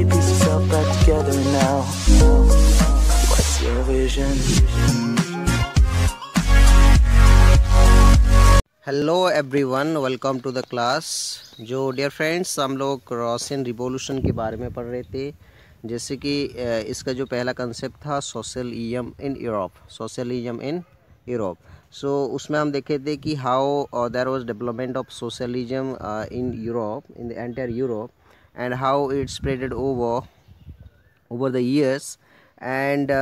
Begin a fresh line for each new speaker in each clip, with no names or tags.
me piece yourself back together now. What's your vision?
Hello everyone welcome to the class जो dear friends हम लोग रॉसियन revolution के बारे में पढ़ रहे थे। जैसे कि इसका जो पहला कंसेप्ट था socialism in Europe socialism in Europe so उसमें हम देखे थे कि how there was development of socialism in Europe in the entire Europe and how it spreaded over over the years and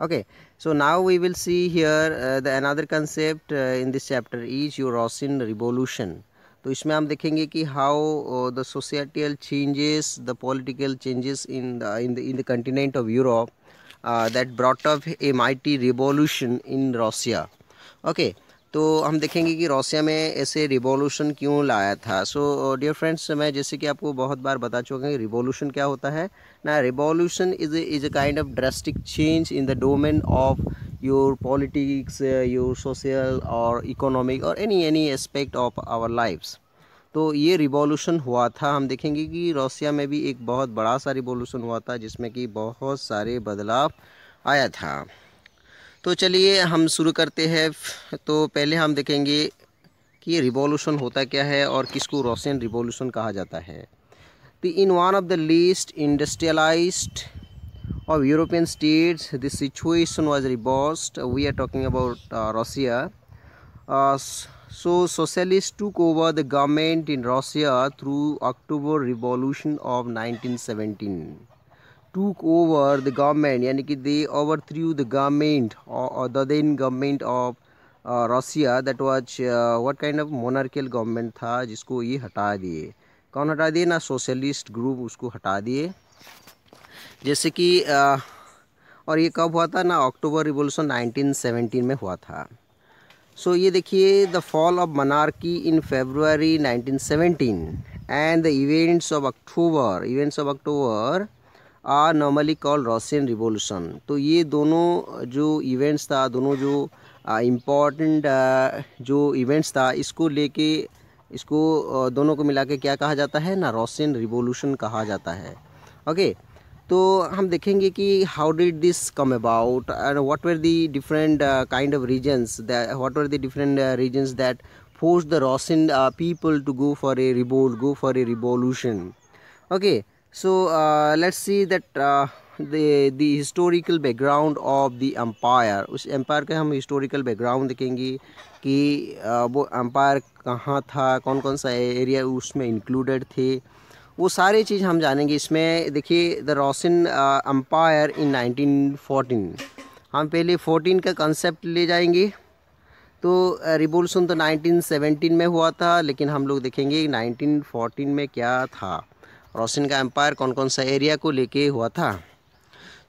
okay so now we will see here uh, the another concept uh, in this chapter is Eurasian revolution. तो इसमें हम देखेंगे कि how the societal changes the political changes in the in the in the continent of Europe that brought up a mighty revolution in Russia okay तो हम देखेंगे कि Russia में ऐसे रिवॉल्यूशन क्यों लाया था? सो डियर फ्रेंड्स मैं जैसे कि आपको बहुत बार बता चुका हूँ रिवॉल्यूशन क्या होता है? ना revolution is is a kind of drastic change in the domain of your politics your social और इकोनॉमिक और any any aspect of our lifes तो ये रिवॉल्यूशन हुआ था। हम देखेंगे कि रशिया में भी एक बहुत बड़ा सा रिवॉल्यूशन हुआ था, जिसमें कि बहुत सारे बदलाव आया था। तो चलिए हम शुरू करते हैं। तो पहले हम देखेंगे कि रिवोल्यूशन होता क्या है और किसको रोशन रिवोल्यूशन कहा जाता है। The in one of the least industrialise of European states the situation was robust we are talking about Russia so socialist to cover the government in Russia through October revolution of nineteen took over the government यानी कि they overthrew the government or, or the then government of uh, Russia that was uh, what kind of monarchical government था जिसको ये हटा दिए कौन हटा दिए ना सोशलिस्ट ग्रुप उसको हटा दिए जैसे कि uh, और ये कब हुआ था ना अक्टूबर रिवोल्यूशन 1917 में हुआ था सो so, ये देखिए the fall of monarchy in February 1917 and the events of October events of October are normally call Russian revolution तो ये दोनों जो इवेंट्स था, दोनों जो इंपॉर्टेंट जो इवेंट्स था, इसको लेके, इसको दोनों को मिला के क्या कहा जाता है? ना रशियन रिवोल्यूशन कहा जाता है। ओके तो हम देखेंगे कि how did this come about and what were the different kind of reasons what were the different reasons that force the Russian people to go for a revolt go for a revolution okay so uh, let's see that uh, the the historical background of the empire उस empire का हम historical background देखेंगे कि uh, वो empire कहाँ था कौन कौन सा एरिया उसमें included थे वो सारी चीज़ हम जानेंगे इसमें देखिए द रोशन एम्पायर इन 1914 हम पहले 14 का कंसेप्ट ले जाएँगे तो रिवोल्यूशन तो 1917 में हुआ था लेकिन हम लोग देखेंगे 1914 में क्या था रोशन का एम्पायर कौन कौन सा एरिया को लेके हुआ था?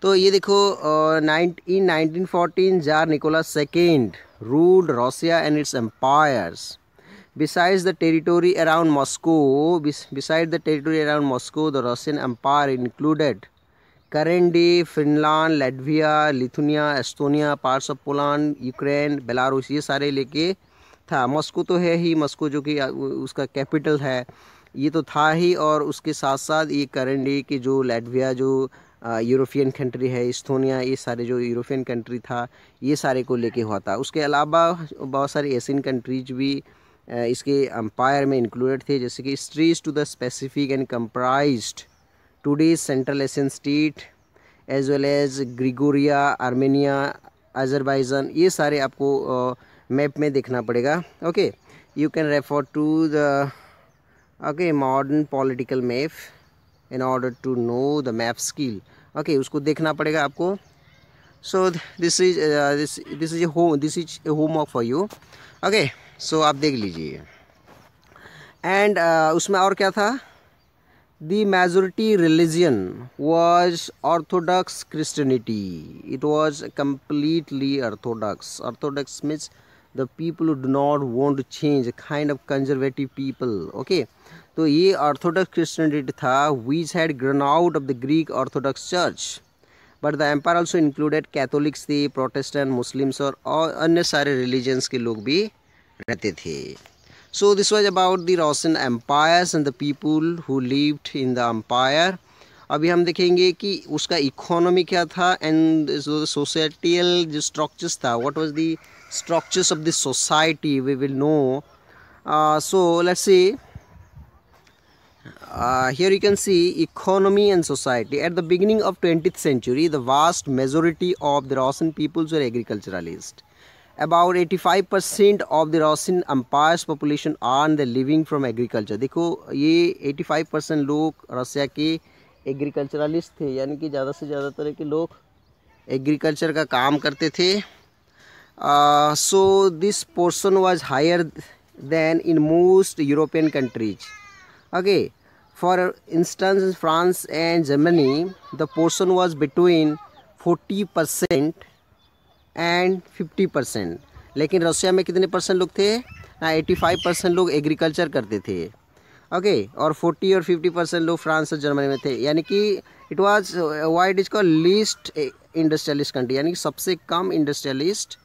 तो ये देखो nineteen nineteen fourteen, tsar Nikola second ruled Russia and its empires. Beside the territory around Moscow beside the territory around Moscow the Russian empire included current day Finland Latvia Lithuania Estonia parts of Poland Ukraine Belarus ये सारे लेके था। Moscow तो है ही Moscow जो कि उसका capital है। ये तो था ही और उसके साथ साथ ये करंट डे के जो लेटविया जो यूरोपियन कंट्री है इस्थोनिया ये सारे जो यूरोपियन कंट्री था, ये सारे को लेके हुआ था। उसके अलावा बहुत सारे एशियन कंट्रीज़ भी इसके अम्पायर में इंक्लूडेड थे, जैसे कि stretch to the specific and comprised today central Asian state as well as ग्रिगोरिया Armenia Azerbaijan ये सारे आपको मैप में देखना पड़ेगा। Okay you can refer to the okay modern political map in order to know the map skill okay उसको देखना पड़ेगा आपको। So this is this this is a home this is a homework for you okay so आप देख लीजिए। And uh, उसमें और क्या था? The majority religion was orthodox Christianity it was completely orthodox orthodox means the people do not want change kind of conservative people okay तो ये orthodox Christianity था which had grown out of the Greek orthodox church but the empire also included Catholics थे Protestant Muslims और, अन्य सारे religions के लोग भी रहते थे. So this was about the Russian empires and the people who lived in the empire. अभी हम देखेंगे कि उसका इकोनॉमी क्या था एंड सोसाइटियल जो स्ट्रक्चर्स था what was the structures of the society we will know so let's see Uh, here you can see economy and society at the beginning of 20th century the vast majority of the Russian peoples were agriculturalists about 85 percent of the Russian empire's population earned their living from agriculture देखो ये 85 percent लोग रसिया के agriculturalist थे यानी कि ज़्यादा से ज़्यादा तरह के लोग एग्रीकल्चर का काम करते थे so this portion was higher than in most European countries okay For instance, France and Germany, the portion was between 40% and 50 percent लेकिन रशिया में कितने परसेंट लोग थे? ना 85 परसेंट लोग एग्रीकल्चर करते थे। ओके और 40 और 50 परसेंट लोग फ्रांस और जर्मनी में थे। यानी कि it was what is call least industrialist country यानी कि सबसे कम इंडस्ट्रियलिस्ट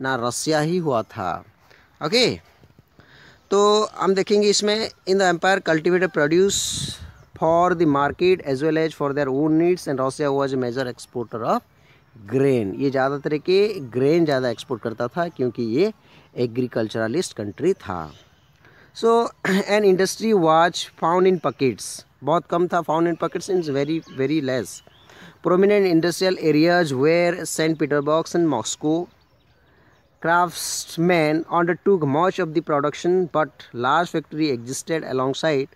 ना रसिया ही हुआ था। Okay okay? तो हम देखेंगे इसमें in the empire cultivated produce for the market as well as for their own needs and Russia was a major exporter of grain ये ज़्यादातर के ग्रेन ज़्यादा एक्सपोर्ट करता था क्योंकि ये एग्रीकल्चरलिस्ट कंट्री था। So an industry was found in pockets बहुत कम था found in pockets in very very less prominent industrial areas where Saint Petersburg and Moscow craftsmen undertook much of the production, but large factory existed alongside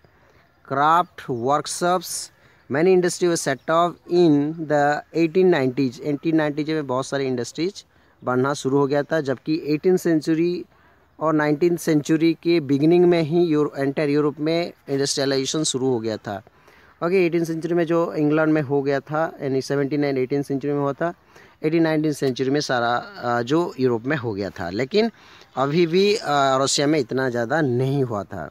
craft workshops. Many industry was set up in the 1890s 1890s में बहुत सारे industries बढ़ना शुरू हो गया था, जबकि eighteen century और नाइनटीन सेंचुरी के बिगिनिंग में ही एंटायर यूरोप में इंडस्ट्रियलाइजेशन शुरू हो गया था। ओके एटीन सेंचुरी में जो इंग्लैंड में हो गया था, यानी सेवनटीन एंड एटीन सेंचुरी में हुआ था एटीन नाइनटीन सेंचुरी में सारा जो यूरोप में हो गया था, लेकिन अभी भी रशिया में इतना ज़्यादा नहीं हुआ था।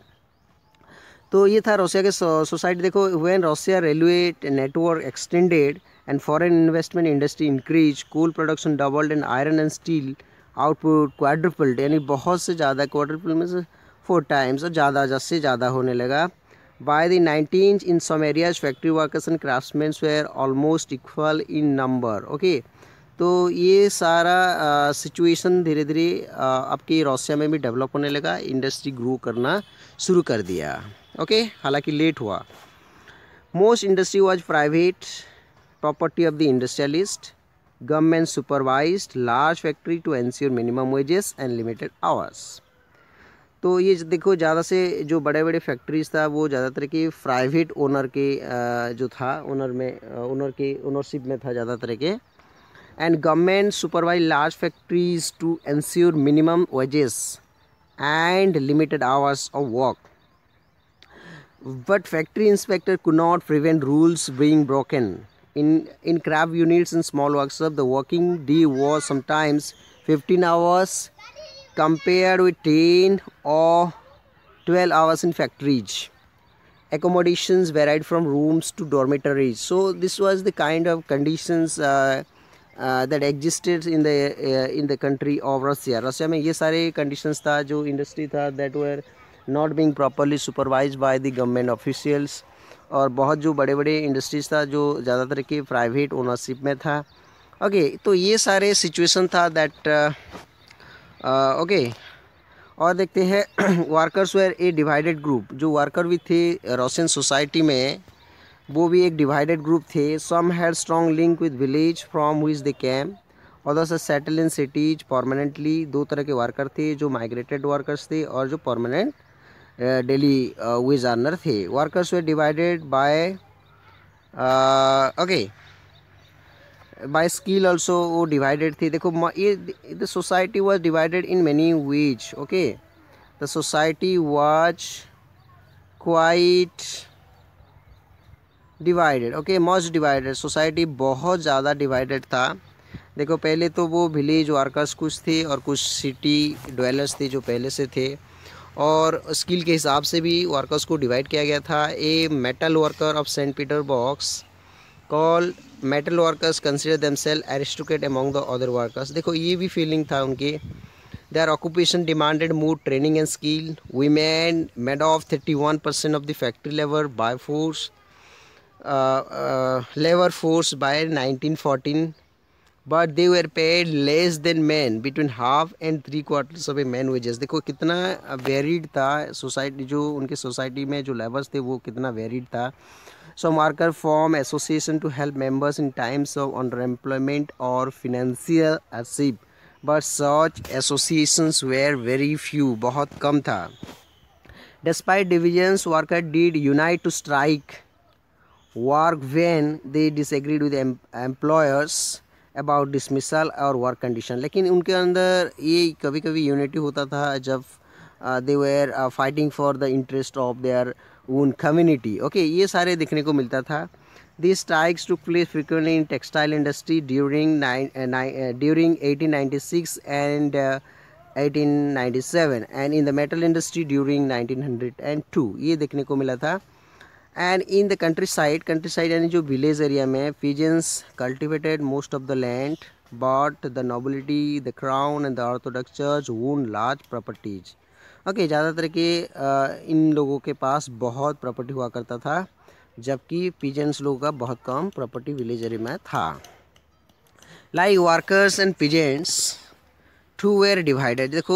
तो ये था रशिया के सोसाइटी। देखो when Russia railway network extended and foreign investment industry increase coal production doubled and iron and steel output quadrupled यानी बहुत से ज़्यादा क्वाड्रिपल में से फोर टाइम्स और ज़्यादा से ज़्यादा होने लगा। By the nineteen in some areas factory workers and craftsman were almost equal in number okay तो ये सारा सिचुएशन धीरे धीरे आपकी रोसिया में भी डेवलप होने लगा इंडस्ट्री ग्रो करना शुरू कर दिया। ओके हालाँकि लेट हुआ। Most industry was private property of the industrialist government supervise large factory to ensure minimum wages and limited hours तो ये देखो, ज़्यादा से जो बड़े बड़े फैक्ट्रीज था, वो ज़्यादातर की प्राइवेट ओनर के जो था ओनर में ओनर के ओनरशिप में था ज़्यादातर के। And government supervise large factories to ensure minimum wages and limited hours of work. But factory inspector could not prevent rules being broken. In, in craft units and small workshops, the working day was sometimes 15 hours compared with 10 or 12 hours in factories. Accommodations varied from rooms to dormitories. So this was the kind of conditions uh, that existed in the in the country of Russia Russia में ये सारे conditions था जो industry था that were not being properly supervise by the government officials और बहुत जो बड़े बड़े इंडस्ट्रीज़ था जो ज़्यादातर के प्राइवेट ओनरशिप में था। ओके okay, तो ये सारे सिचुएशन था दैट ओके uh, uh, और देखते हैं workers were a divided group जो वर्कर भी थे रोशन सोसाइटी में वो भी एक डिवाइडेड ग्रुप थे। Some had strong link with village from which the came others settle in cities permanently दो तरह के वर्कर थे, जो माइग्रेटेड वर्कर्स थे और जो परमानेंट डेली वेज अर्नर थे। Workers were divided by okay by skill also वो डिवाइडेड थे। देखो ये the society was divided in many ways okay the society was quite divided okay must divided society बहुत ज़्यादा डिवाइडेड था। देखो, पहले तो वो विलेज वर्कर्स कुछ थे और कुछ सिटी डवेलर्स थे जो पहले से थे। और स्किल के हिसाब से भी वर्कर्स को डिवाइड किया गया था। A metal worker of Saint Petersburg call metal workers consider themselves aristocrat among the other workers देखो, ये भी फीलिंग था उनकी। Occupation demanded more training and skill women made of thirty one percent of the factory lever by force labor force by 1914 but they were paid less than man between half and three quarters of a man wages देखो, कितना varied था society जो उनके society में जो labours थे, वो कितना वेरिड था। So marker form association to help members in times of under employment और financial असिप but such associations were very few बहुत कम था। Despite divisions worker did unite to strike work when they disagreed with employers about dismissal और work condition लेकिन उनके अंदर ये कभी कभी यूनिटी होता था जब they were fighting for the interest of their own community okay ये सारे देखने को मिलता था। This strikes to place frequently in textile industry during during eighteen ninety six and eighteen ninety seven and in the metal industry during nineteen hundred and two ये देखने को मिला था। And in the countryside countryside यानी जो village area में peasants cultivated most of the land but the nobility the crown and the orthodox church owned large properties okay ज़्यादातर के इन लोगों के पास बहुत प्रॉपर्टी हुआ करता था, जबकि पिजेंस लोगों का बहुत कम प्रॉपर्टी विलेज एरिया में था। Like workers and peasants too were divided देखो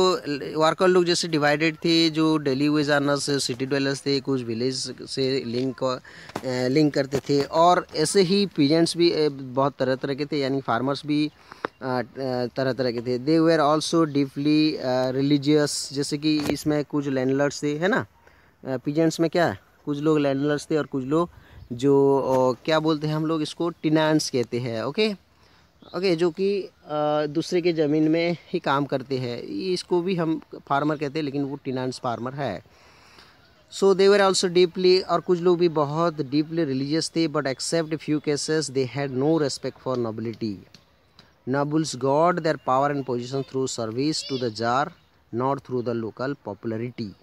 वर्कर लोग जैसे डिवाइडेड थे, जो daily wage earners city dwellers थे, कुछ विलेज से लिंक लिंक करते थे। और ऐसे ही पीजेंट्स भी बहुत तरह तरह के थे, यानी फार्मर्स भी तरह तरह के थे। They were also deeply religious जैसे कि इसमें कुछ लैंडलर्ड्स थे, है ना? पीजेंट्स में क्या है? कुछ लोग लैंडलर्ड्स थे और कुछ लोग जो क्या बोलते हैं हम लोग इसको? टिनांस कहते हैं ओके ओके जो कि दूसरे के ज़मीन में ही काम करते हैं। इसको भी हम फार्मर कहते हैं लेकिन वो टिनांस फार्मर है। सो दे वर ऑल्सो डीपली और कुछ लोग भी बहुत डीपली रिलीजियस थे but except few cases they had no respect for nobility nobles got their power and position through service to the tsar not through the local popularity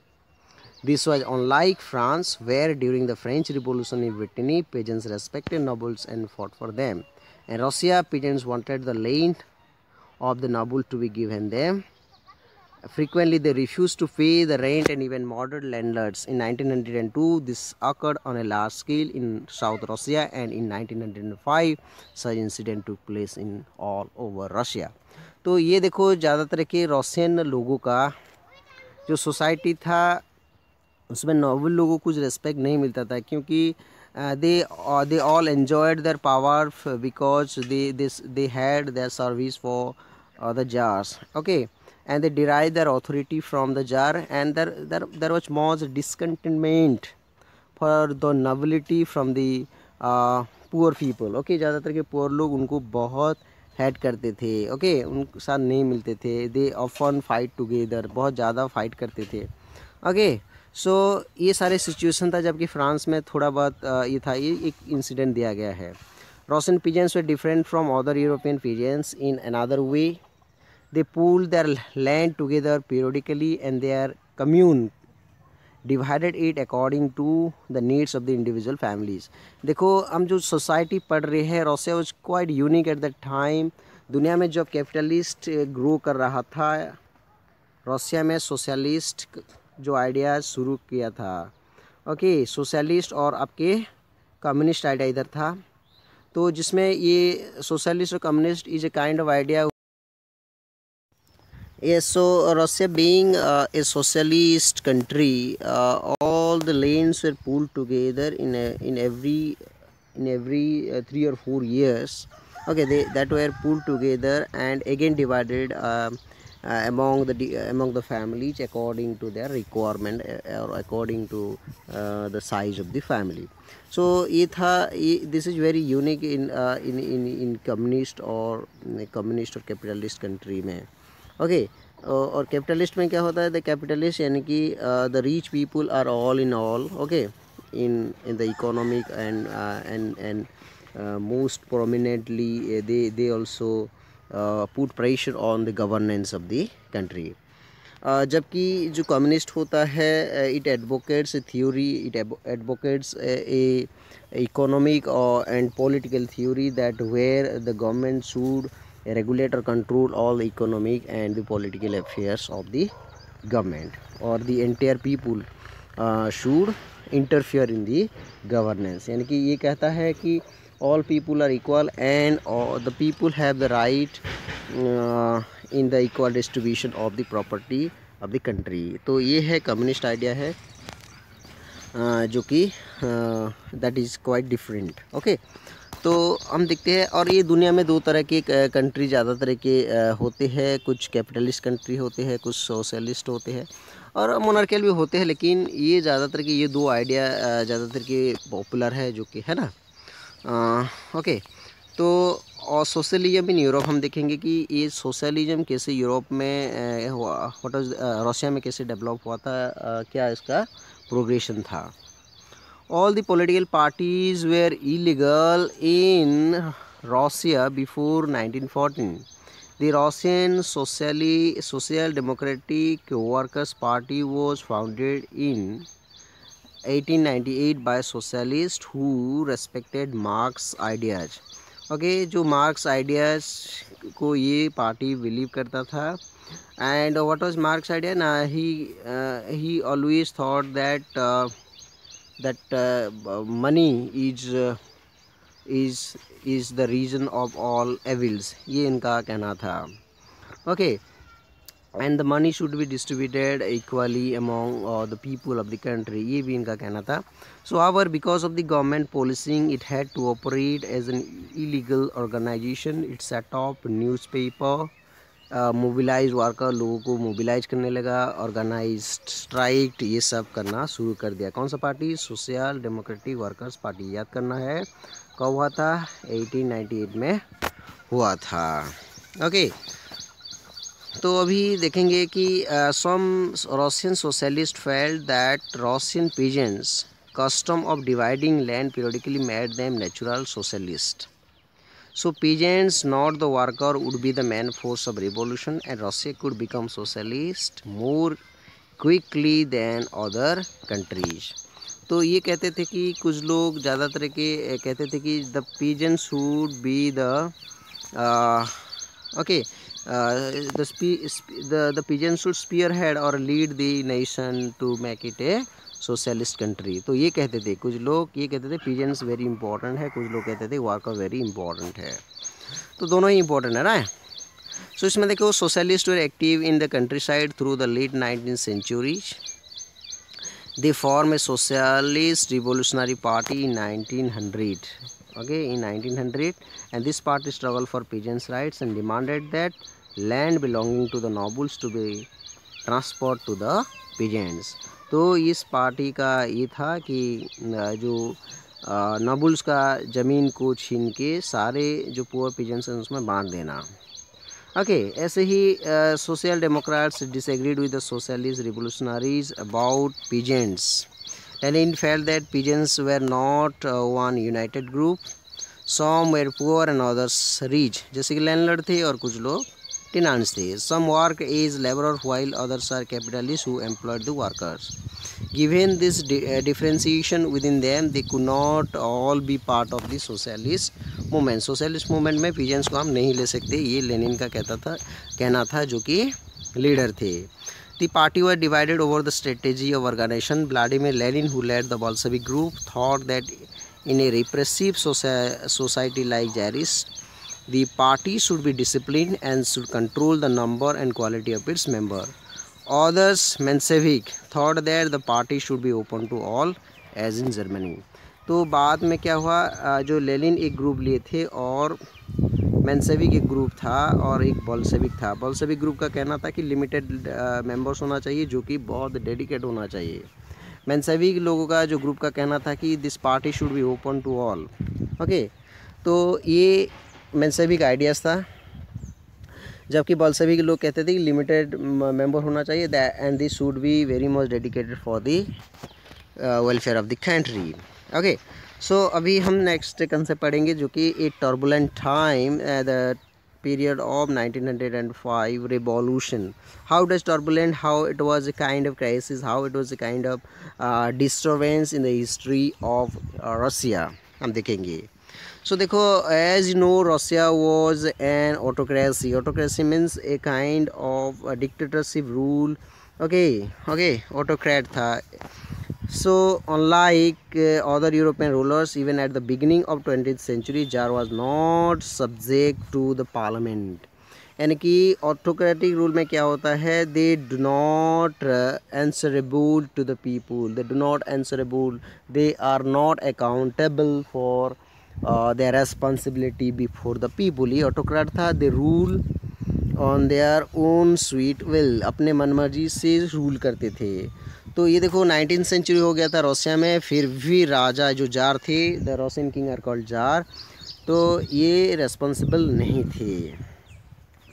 This was unlike France, where during the French Revolution in Brittany, peasants respected nobles and fought for them. In Russia, peasants wanted the land of the noble to be given them. Frequently, they refused to pay the rent and even murdered landlords. In 1902, this occurred on a large scale in South Russia, and in 1905, such incident took place in all over Russia. तो ये देखो ज़्यादातर के Russian लोगों का जो society था उसमें नॉवल लोगों को कुछ रिस्पेक्ट नहीं मिलता था क्योंकि uh, they uh, they all enjoyed their power because they this they had uh, the jars. Okay. And they derived their authority from the jar and there there, there was more discontentment for the nobility from the uh, poor people okay ज़्यादातर के poor लोग उनको बहुत hate करते थे. Okay okay? उनके साथ नहीं मिलते थे. दे ऑफन फाइट टुगेदर बहुत ज़्यादा फाइट करते थे. Okay okay? सो so, ये सारे सिचुएशन था जबकि फ्रांस में थोड़ा बहुत ये था ये एक इंसिडेंट दिया गया है. Russian peasants were different from other European peasants in another way pull their land together periodically and they are commune divided it according to the needs of the individual families देखो, हम जो society पढ़ रहे हैं Russia was quite unique at the time दुनिया में जब capitalist grow कर रहा था रोसिया में सोशलिस्ट जो आइडिया शुरू किया था। ओके सोशलिस्ट और आपके कम्युनिस्ट आइडिया इधर था। तो जिसमें ये सोशलिस्ट और communist is a kind of idea Yes, so Russia being uh, a socialist country, uh, all the lanes were pulled together in a, in every in every uh, three or four years. Okay, they that were pulled together and again divided. Uh, uh, among the among the families according to their requirement uh, or according to uh, the size of the family so it this is very unique in uh, in in in communist or communist or capitalist country okay और capitalist में क्या होता है? The capitalist यानी कि the rich people are all in all okay in in the economic and and and most prominently they they Uh, pressure on the governance of the country. uh, जबकि जो communist होता है it advocates theory it advocates a economic and and theory that where the government should regulate or control all economic and the political affairs of the government or the entire people uh, should interfere in the governance यानी कि ये कहता है कि all people are equal and the people have the right in the equal distribution of the property of the country तो ये है communist idea है uh, जो कि that is quite different okay तो हम देखते हैं और ये दुनिया में दो तरह के कंट्री ज़्यादा तरह के होते हैं। कुछ कैपिटलिस्ट कंट्री होते हैं कुछ सोशलिस्ट होते हैं और मोनार्कियल भी होते हैं लेकिन ये ज़्यादातर के ये दो आइडिया ज़्यादातर के पॉपुलर है जो कि है ना? ओके तो और सोशलिज्म इन यूरोप हम देखेंगे कि ये सोशलिज्म कैसे यूरोप में हुआ रशिया में कैसे डेवलप हुआ था आ, क्या इसका progression tha all the political parties were illegal in russia before 1914 the Russian Socially, Social Democratic Workers' Party was founded in 1898 by socialists who respected Marx's ideas. Okay okay, जो Marx ideas को ये party believe करता था। And what was Marx idea? ना he he always thought that that money is is is the reason of all evils. ये इनका कहना था। okay and the money should be distributed equally among the people of the country ये भी इनका कहना था। So our because of the government policing it had to operate as an illegal organization it's a top news paper mobilize worker लोगों को mobilise करने लगा organise strike ये सब करना शुरू कर दिया। कौन सा party? Social democratic workers party याद करना है। कब हुआ था? एटीन नाइन्टी एट में हुआ था। Okay okay. तो अभी देखेंगे कि some Russian socialists felt that Russian peasants custom of dividing land periodically made them natural socialists so peasants not the worker would be the main force of revolution and Russia could become socialist more quickly than other countries तो ये कहते थे कि कुछ लोग ज़्यादातर के कहते थे कि the peasants would be the okay. The peasant should spearhead और lead the nation to make it a socialist country तो ये कहते थे, कुछ लोग ये कहते थे पीजेंस वेरी इंपॉर्टेंट है, कुछ लोग कहते थे वर्कर वेरी इंपॉर्टेंट है। तो दोनों ही इंपॉर्टेंट है ना? सो इसमें देखो socialists were active in the countryside through the late nineteen centuries they form a socialist revolutionary party in nineteen hundred okay in 1900 and this party struggled for peasants rights and demanded that land belonging to the nobles to be transferred to the peasants तो इस party का ये था कि जो नबुल्स का ज़मीन को छीन के सारे जो पुअर पिजन्स हैं उसमें बांट देना ओके okay, ऐसे ही social democrats disagreed with the socialist revolutionaries about peasants in fell that peasants were not one united group some were poor and others rich जैसे कि लैंडलॉर्ड थे और कुछ लोग tenants there. Some work as laborer while others are capitalists who employed the workers. Given this di uh, differentiation within them, they could not all be part of the socialist movement. Socialist movement में peasants को हम नहीं ले सकते ये Lenin का कहता था कहना था जो कि लीडर थे The party were divided over the strategy of organization. Vladimir Lenin, who led the Bolshevik group, thought that in a repressive society like Tsarist, The party should be disciplined and should control the number and quality of its member. Others, Menshevik, thought that the party should be open to all as in Germany. तो बाद में क्या हुआ जो Lenin एक group लिए थे और मैंसेविक एक ग्रुप था और एक बॉलसेविक था। बॉलसेविक ग्रुप का कहना था कि लिमिटेड मेंबर्स होना चाहिए, जो कि बहुत डेडिकेट होना चाहिए। मैंसेविक लोगों का जो ग्रुप का कहना था कि this party should be open to all okay तो ये मेंसेविक आइडियाज़ था। जबकि बॉलसेविक लोग कहते थे कि लिमिटेड मेंबर होना चाहिए and this should be very much dedicated for the welfare of the country okay so so, अभी हम नेक्स्ट कंसेप्ट पढ़ेंगे जो कि a turbulent time at the period of nineteen hundred and five revolution how does turbulent how it was a kind of crisis how it was a kind of disturbance in the history of Russia हम देखेंगे। So देखो as you know Russia was an autocracy autocracy means a kind of dictatorship rule okay okay autocrat था। So unlike uh, other European rulers, even at the beginning of 20th century, Jar was not subject to the parliament. यानी कि autocratic rule में क्या होता है they do not answerable to the people they do not answerable they are not accountable for their responsibility before the people ये autocrat था they rule on their own sweet will अपने मनमर्जी से rule करते थे। तो ये देखो नाइनटीन सेंचुरी हो गया था रोसिया में, फिर भी राजा जो जार थे the Russian king are called tsar. तो ये रेस्पॉन्सिबल नहीं थे।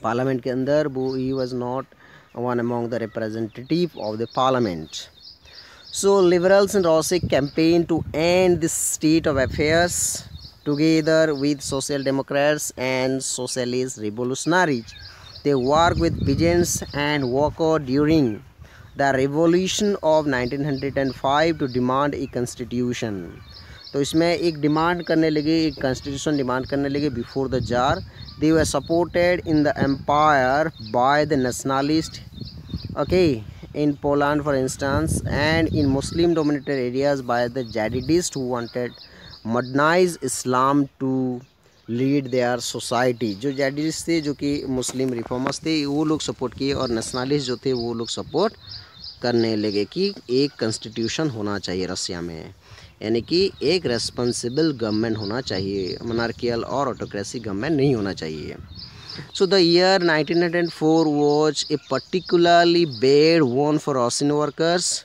पार्लियामेंट के अंदर, वो he was not one among the representative of the parliament so liberals in Russia campaign to end this state of affairs together with social democrats and socialist revolutionaries they work with peasants and worker during the revolution of 1905 to demand a constitution तो इसमें एक demand करने लगे, एक constitution demand करने लगे before the tsar they were supported in the empire by the nationalist okay in Poland for instance and in Muslim dominated areas by the Jadidist who wanted modernize Islam to lead their society. जो Jadidist थे, जो कि मुस्लिम reformers थे, वो लोग support किए और nationalist जो थे, वो लोग सपोर्ट करने लगे कि एक कॉन्स्टिट्यूशन होना चाहिए रसिया में। यानी कि एक रेस्पॉन्सिबल गवर्नमेंट होना चाहिए मोनार्कियल और ऑटोक्रेसी गवर्नमेंट नहीं होना चाहिए। So the year 1904 was a particularly bad one for Russian workers.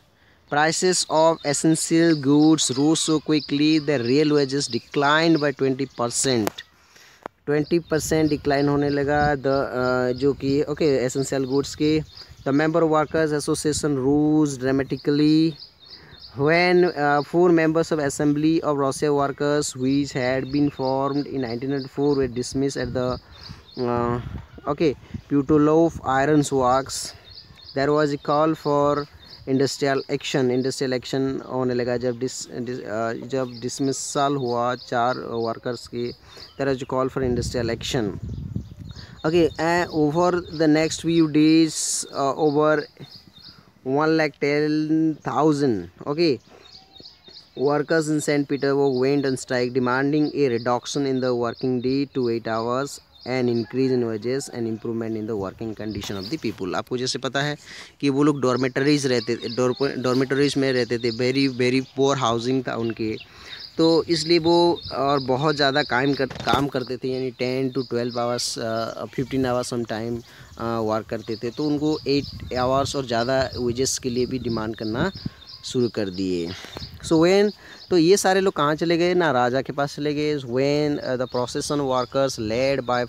Prices of essential goods rose so quickly that real wages declined by 20 percent twenty percent decline होने लगा। The जो कि, okay, essential goods की। The member workers association rules dramatically. When four members of assembly of Russia workers which had been formed in 1994 were dismiss at the okay Putilov iron works there was a call for industrial action industrial action होने लगा जब डिस, डिस जब dismissal हुआ चार workers की तरह जो call for industrial action okay over the next few days over one lakh ten thousand okay workers in Saint Peter वो went and strike demanding a reduction in the working day to eight hours and increase in wages and improvement in the working condition of the people आपको जैसे पता है कि वो लोग dormitories रहते dormitories में रहते थे वेरी वेरी पोअर हाउसिंग था उनके। तो इसलिए वो और बहुत ज़्यादा काम कर, काम करते थे, यानी ten to twelve hours fifteen hours some time work करते थे। तो उनको एट आवर्स और ज़्यादा वेजेस के लिए भी डिमांड करना शुरू कर दिए। सो so तो ये सारे लोग कहाँ चले गए? ना राजा के पास चले गए। When the procession workers led by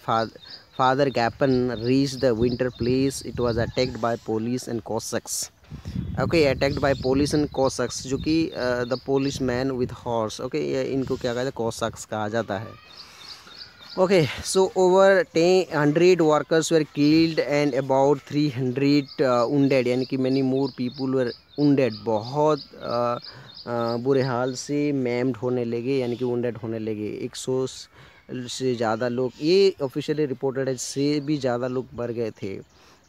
father Gapon reach the winter place it was attacked by police and Cossacks okay attacked by police and Cossacks जो कि the police man with horse okay इनको क्या कहते हैं? Cossacks कहा जाता है। Okay so over ten hundred workers were killed and about three hundred wounded यानी कि many more people were wounded बहुत uh, बुरे हाल से मैम्ड होने लगे, यानी कि उंडेड होने लगे। एक सौ से ज़्यादा लोग, ये ऑफिशियली रिपोर्टेड है, से भी ज़्यादा लोग मर गए थे।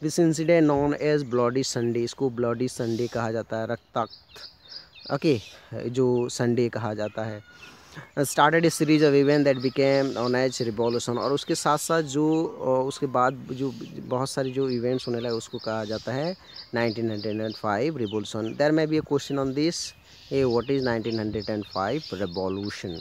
This incident known as bloody Sunday इसको ब्लॉडी संडे कहा जाता है, रक्ताक्त, ओके, जो संडे कहा जाता है। Started a series of event that became on as revolution और उसके साथ साथ जो उसके बाद जो, बहुत सारे जो इवेंट्स होने लगे, उसको कहा जाता है 1905 revolution there may be a question on this hey what is 1905 revolution.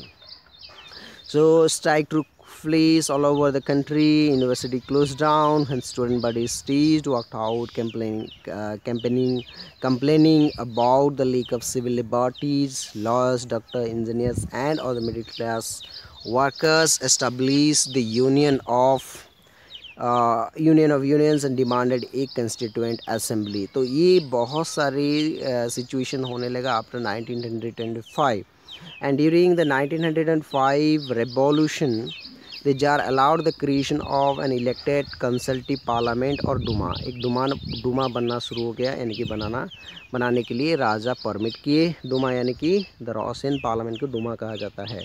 So strike took place all over the country. University closed down and student bodies staged walked out complaining uh, campaigning complaining about the lack of civil liberties lawyers doctor engineers and other middle class workers established the union of union of unions and demanded एक constituent assembly तो ये बहुत सारी situation uh, होने लगा after 1905 and five and during the nineteen hundred and five revolution which are allowed the creation of an elected consultative parliament और Duma. एक Duma Duma बनना शुरू हो गया, यानी कि बनाना, बनाने के लिए राजा परमिट किए। डुमा यानी कि द रॉसिन पार्लियामेंट को डुमा कहा जाता है।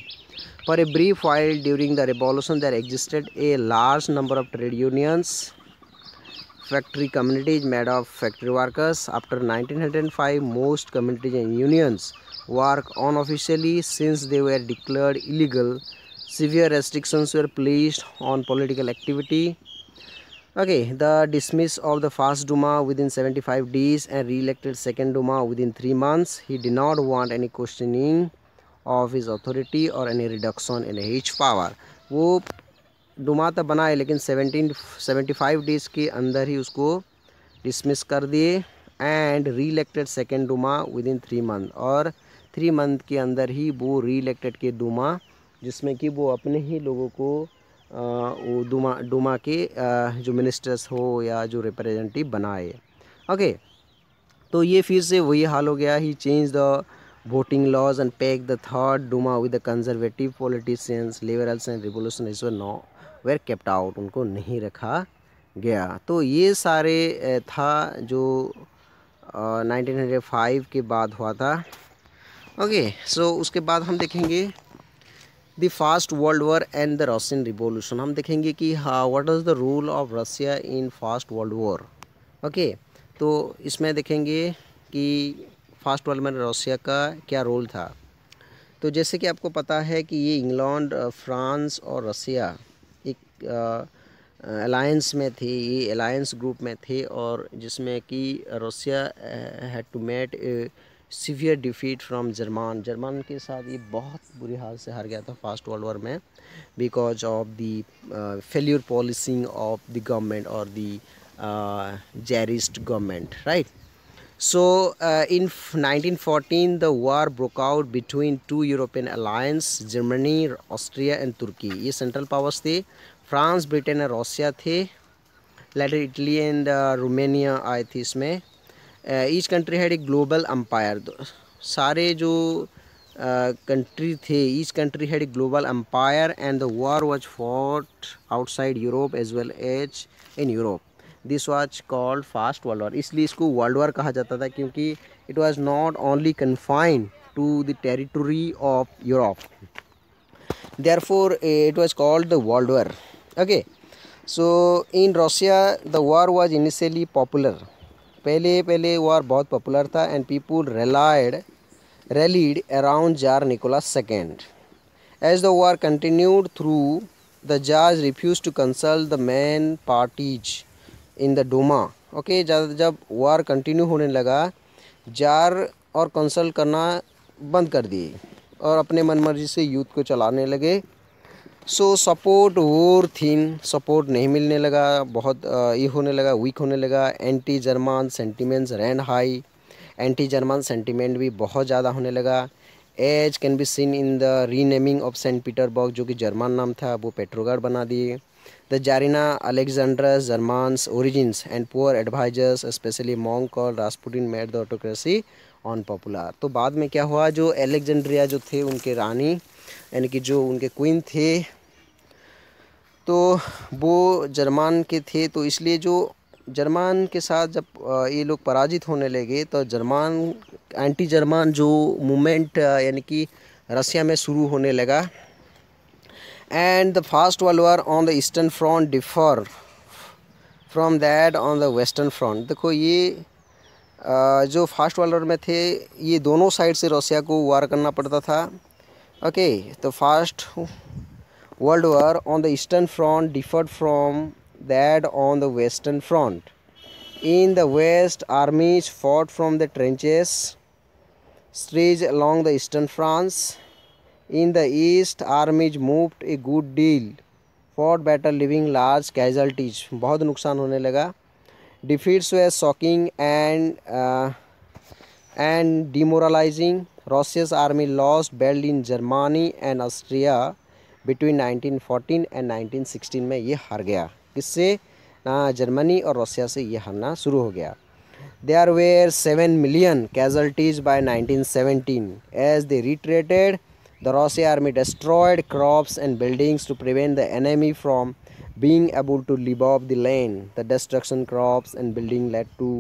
For a brief while during the revolution there existed a large number of trade unions factory communities made of factory workers after 1905 most communities and unions work on officially since they were declare illegal Severe restrictions were placed on political activity. Okay, the dismiss of the first Duma within 75 days and re-elected second Duma within 3 months. He did not want any questioning of his authority or any reduction in his power. Duma तो बनाए लेकिन seventeen seventy five days के अंदर ही उसको dismiss कर दिए and re elected second Duma within three month और three month के अंदर ही वो री इलेक्टेड के डुमा जिसमें कि वो अपने ही लोगों को वो डुमा डुमा के जो मिनिस्टर्स हो या जो रिप्रेजेंटेटिव बनाए। ओके तो ये फिर से वही हाल हो गया। He change the voting laws and pegged the third Duma with the conservative politicians, liberals and revolutionists were no were kept out उनको नहीं रखा गया। तो ये सारे था जो नाइनटीन हंड्रेड फाइव के बाद हुआ था। ओके okay, सो so उसके बाद हम देखेंगे the first world war and the Russian revolution. हम देखेंगे कि what is the rule of Russia in first world war okay तो इसमें देखेंगे कि फास्ट वर्ल्ड में रशिया का क्या रोल था। तो जैसे कि आपको पता है कि ये इंग्लैंड, फ्रांस और रसिया एक अलायंस में थे, ये अलायंस ग्रुप में थे और जिसमें कि Russia had to met severe defeat from German German के साथ ये बहुत बुरी हाल से हार गया था फास्ट वर्ल्ड वॉर में because of the failure policing of the government और the tsarist government right So uh, in 1914 the war broke out between two European Germany, Austria and Turkey. ये सेंट्रल पावर्स थे France Britain और Russia थे later Italy and Romania आए थे इसमें। Each country had a global empire सारे जो country uh, थे each country had a global empire and the war was fought outside Europe as well as in Europe this was called first world war इसलिए इसको world war कहा जाता था क्योंकि it was not only confined to the territory of Europe therefore it was called the world war. Okay. So in russia the war was initially popular. पहले पहले war बहुत popular था and people rallied rallied around tsar Nicholas second as the war continued through the tsars refuse to consult the main parties in the Duma okay जब war continue होने लगा jar और consult करना बंद कर दिए और अपने मन मर्ज़ी से यूथ को चलाने लगे। So support war thin support नहीं मिलने लगा, बहुत ये होने लगा वीक होने लगा anti German sentiments ran high anti German sentiment भी बहुत ज़्यादा होने लगा। As can be seen in the renaming of Saint Petersburg जो कि जर्मन नाम था, वो पेट्रोगार्ड बना दिए। The tsarina Alexandra's Germans origins and poor advisers especially monk called Rasputin made the autocracy on popular तो बाद में क्या हुआ, जो एलेक्जेंड्रिया जो थे, उनके रानी, यानी कि जो उनके क्वीन थे तो वो जर्मान के थे तो इसलिए जो जर्मान के साथ जब ये लोग पराजित होने लगे तो जर्मान एंटी जर्मान जो मूवमेंट यानी कि रसिया में शुरू होने लगा। And the first world war on the eastern front differ from that on the western front देखो ये जो फास्ट वर्ल्ड वार में थे, ये दोनों साइड से रसिया को वार करना पड़ता था। ओके तो first World War on the Eastern Front differed from that on the Western Front. In the West, armies fought from the trenches stretched along the Eastern France. In the East, armies moved a good deal, fought battle leaving large casualties. बहुत नुकसान होने लगा Defeats were shocking and uh, and demoralizing. Russia's army lost badly in Germany and Austria Between 1914 and 1916 में ये हार गया। किससे? ना, जर्मनी और रसिया से ये हारना शुरू हो गया। They are were seven million casualties by nineteen seventeen as they retreated the Russia army destroyed crops and buildings to prevent the enemy from being able to live off the land the destruction crops and building led to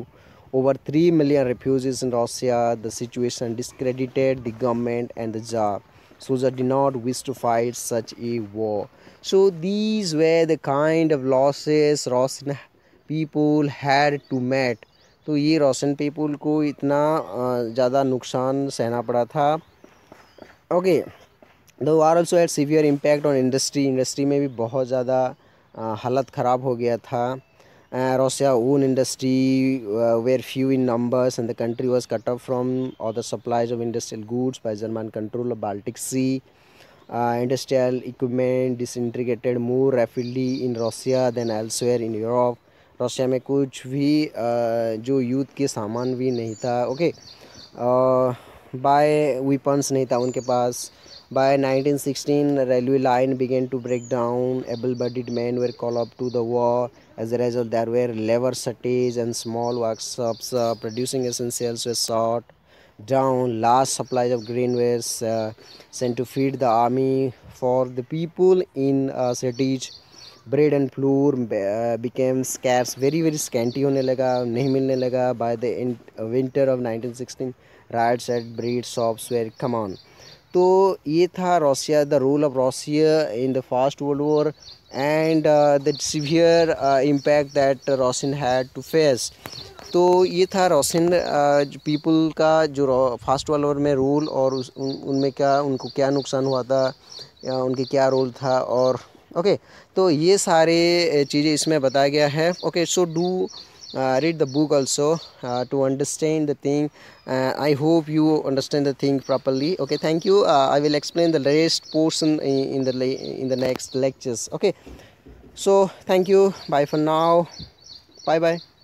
over three million refugees in Russia the situation discredited the government and the job Soldiers did not wish to fight such a war. So, these were the kind of losses Rosin people had to met तो ये रोशन people को इतना ज़्यादा नुकसान सहना पड़ा था। Okay the war also at severe impact on industry industry में भी बहुत ज़्यादा हालत ख़राब हो गया था। Russia own industry uh, were few in numbers and the country was cut off from all the supplies of industrial goods by German control of Baltic Sea. Uh, industrial equipment disintegrated more rapidly in Russia than elsewhere in Europe. Russia में कुछ भी जो युद्ध के सामान भी नहीं था ओके बाय वेपन्स नहीं था उनके पास By 1916, railway line began to break down. Able-bodied men were called up to the war. As a result, there were labor shortage and small workshops uh, producing essentials were shut down. Large supplies of grain were uh, sent to feed the army. For the people in uh, cities, bread and flour uh, became scarce. Very very scanty होने लगा नहीं मिलने लगा. By the winter of 1916, riots at bread shops were come on. तो ये था Russia the role of Russia in the first world war and the severe impact that Russian had to face तो ये था रोशन पीपल uh, का जो first world war में role और उस उन, उनमें क्या उनको क्या नुकसान हुआ था या उनके क्या रोल था और ओके okay, तो ये सारे uh, चीज़ें इसमें बताया गया है। Okay so do read the book also uh, to understand the thing. Uh, i hope you understand the thing properly. Okay thank you. Uh, i will explain the rest portion in, in the in the next lectures. Okay so thank you. Bye for now. Bye bye